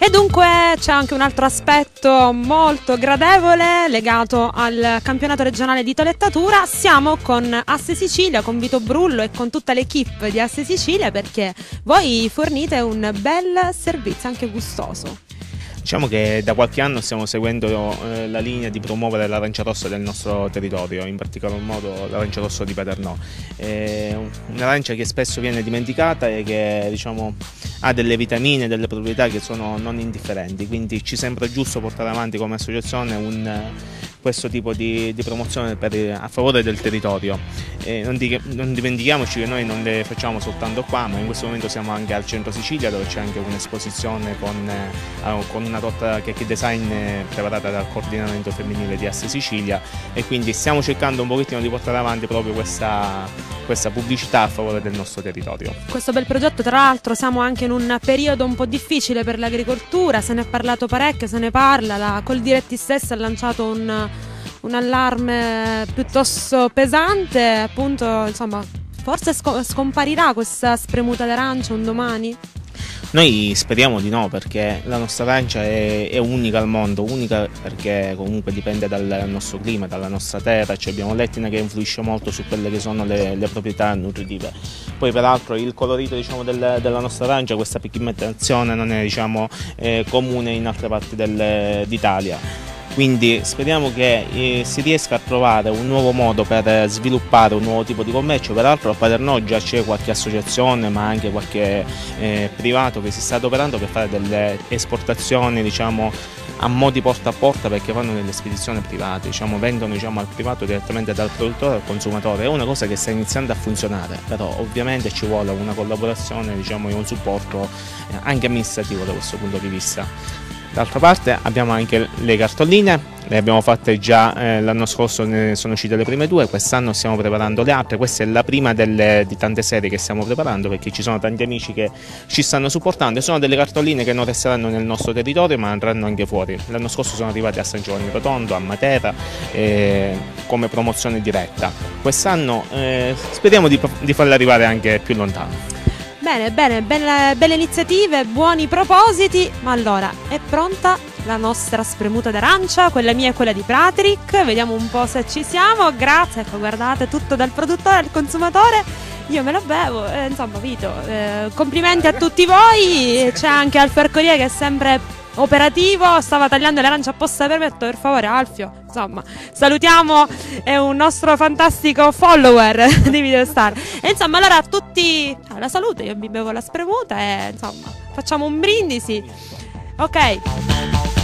E dunque c'è anche un altro aspetto molto gradevole legato al campionato regionale di tolettatura. Siamo con Asse Sicilia, con Vito Brullo e con tutta l'equipe di Asse Sicilia perché voi fornite un bel servizio anche gustoso. Diciamo che da qualche anno stiamo seguendo eh, la linea di promuovere l'arancia rossa del nostro territorio, in particolar modo l'arancia rossa di Paternò. È un'arancia che spesso viene dimenticata e che diciamo, ha delle vitamine, delle proprietà che sono non indifferenti, quindi ci sembra giusto portare avanti come associazione un, questo tipo di, di promozione per, a favore del territorio. Non, di, non, dimentichiamoci che noi non le facciamo soltanto qua, ma in questo momento siamo anche al centro Sicilia dove c'è anche un'esposizione con, eh, con una rotta cake design preparata dal coordinamento femminile di Asse Sicilia e quindi stiamo cercando un pochettino di portare avanti proprio questa, questa pubblicità a favore del nostro territorio. Questo bel progetto tra l'altro siamo anche in un periodo un po' difficile per l'agricoltura, se ne è parlato parecchio, se ne parla, la Coldiretti stessa ha lanciato un un allarme piuttosto pesante, appunto, insomma, forse scomparirà questa spremuta d'arancia un domani? Noi speriamo di no perché la nostra arancia è, è, unica al mondo, unica perché comunque dipende dal nostro clima, dalla nostra terra, cioè abbiamo l'ettina che influisce molto su quelle che sono le, le proprietà nutritive. Poi peraltro il colorito diciamo, del, della nostra arancia, questa pigmentazione non è diciamo, eh, comune in altre parti d'Italia quindi speriamo che eh, si riesca a trovare un nuovo modo per sviluppare un nuovo tipo di commercio, peraltro a Paternò già c'è qualche associazione ma anche qualche eh, privato che si sta adoperando per fare delle esportazioni diciamo, a modi porta a porta perché fanno delle spedizioni private, diciamo, vendono diciamo, al privato direttamente dal produttore al consumatore, è una cosa che sta iniziando a funzionare, però ovviamente ci vuole una collaborazione diciamo, e un supporto eh, anche amministrativo da questo punto di vista. D'altra parte abbiamo anche le cartoline, le abbiamo fatte già eh, l'anno scorso, ne sono uscite le prime due, quest'anno stiamo preparando le altre, questa è la prima delle, di tante serie che stiamo preparando perché ci sono tanti amici che ci stanno supportando sono delle cartoline che non resteranno nel nostro territorio ma andranno anche fuori. L'anno scorso sono arrivati a San Giovanni Rotondo, a Matera eh, come promozione diretta. Quest'anno eh, speriamo di, di farle arrivare anche più lontano. Bene, bene, belle, belle iniziative, buoni propositi, ma allora è pronta la nostra spremuta d'arancia, quella mia e quella di Pratrick, vediamo un po' se ci siamo, grazie, ecco guardate tutto dal produttore al consumatore, io me lo bevo, eh, insomma Vito, eh, complimenti a tutti voi, c'è anche Alfa Arcoria che è sempre operativo, stava tagliando l'arancia apposta per me, ho detto per favore Alfio, insomma, salutiamo è un nostro fantastico follower di Videostar. E insomma, allora a tutti alla salute, io mi bevo la spremuta e insomma, facciamo un brindisi. Ok.